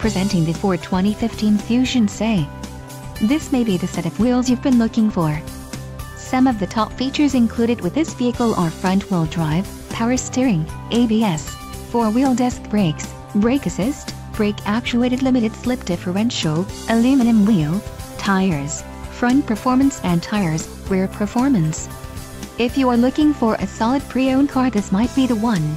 Presenting the Ford 2015 Fusion Say. This may be the set of wheels you've been looking for. Some of the top features included with this vehicle are front-wheel drive, power steering, ABS, four-wheel disc brakes, brake assist, brake actuated limited slip differential, aluminum wheel, tires, front performance and tires, rear performance. If you are looking for a solid pre-owned car this might be the one.